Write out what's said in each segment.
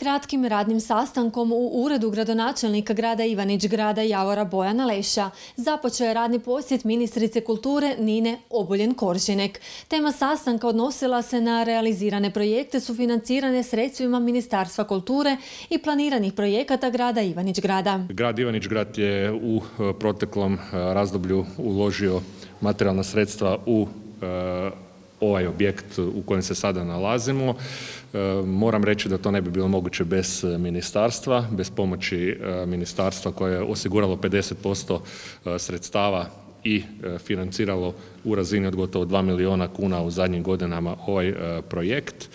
Kratkim radnim sastankom u uredu gradonačelnika grada Ivanić grada Javora Bojana Leša započeo je radni posjet ministrice kulture Nine Obuljen Koržinek. Tema sastanka odnosila se na realizirane projekte sufinancirane sredstvima Ministarstva kulture i planiranih projekata grada Ivanić grada. Grad Ivanić grad je u e, proteklom e, razdoblju uložio materijalna sredstva u e, ovaj objekt u kojem se sada nalazimo. E, moram reći da to ne bi bilo moguće bez ministarstva, bez pomoći e, ministarstva koje je osiguralo 50% e, sredstava i financiralo u razini od gotovo 2 milijuna kuna u zadnjim godinama ovaj projekt.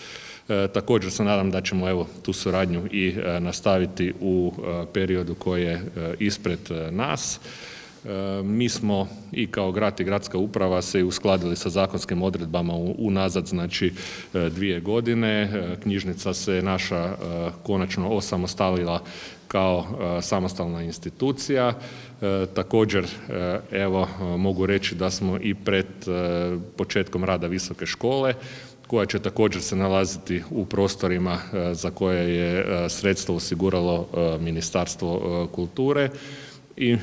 Također se nadam da ćemo evo tu suradnju i nastaviti u periodu koji je ispred nas. Mi smo i kao grad i gradska uprava se uskladili sa zakonskim odredbama unazad znači e, dvije godine. E, knjižnica se naša e, konačno osamostalila kao samostalna institucija. Također, evo, mogu reći da smo i pred početkom rada visoke škole, koja će također se nalaziti u prostorima za koje je sredstvo osiguralo Ministarstvo kulture i e,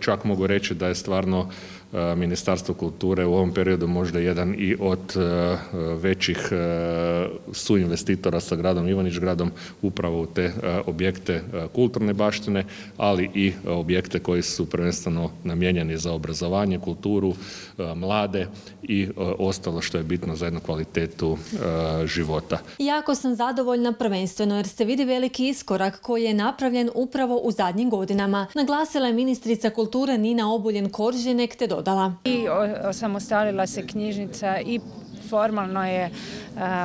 čak mogu reći da je stvarno Ministarstvo kulture u ovom periodu možda jedan i od e, većih e, suinvestitora sa gradom Ivanić gradom upravo u te objekte kulturne baštine, ali i objekte koji su prvenstveno namijenjeni za obrazovanje, kulturu, mlade i ostalo što je bitno za jednu kvalitetu života. Jako sam zadovoljna prvenstveno jer se vidi veliki iskorak koji je napravljen upravo u zadnjim godinama. Naglasila je ministrica kulture Nina Obuljen Koržinek te dodala. I osamostalila se knjižnica i formalno je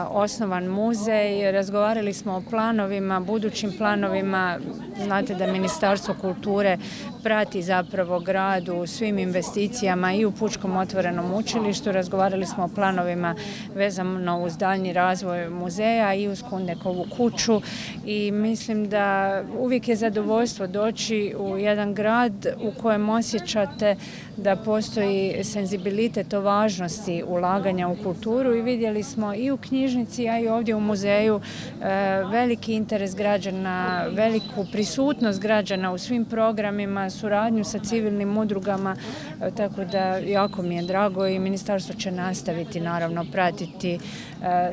osnovan muzej. Razgovarali smo o planovima, budućim planovima. Znate da Ministarstvo kulture prati zapravo grad u svim investicijama i u Pučkom otvorenom učilištu. Razgovarali smo o planovima vezano uz daljnji razvoj muzeja i uz Kundekovu kuću i mislim da uvijek je zadovoljstvo doći u jedan grad u kojem osjećate da postoji senzibilitet o važnosti ulaganja u kulturu i vidjeli smo i u knjižnici, a i ovdje u muzeju e, veliki interes građana, veliku prisutnost građana u svim programima, suradnju sa civilnim udrugama, e, tako da jako mi je drago i ministarstvo će nastaviti naravno pratiti e,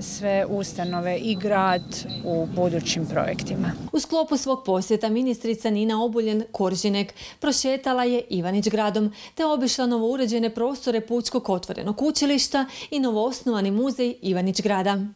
sve ustanove i grad u budućim projektima. U sklopu svog posjeta ministrica Nina Obuljen Koržinek prošetala je Ivanić gradom te obišla novouređene prostore Pučkog otvorenog učilišta i novoosnovani muzej Ivanić grada.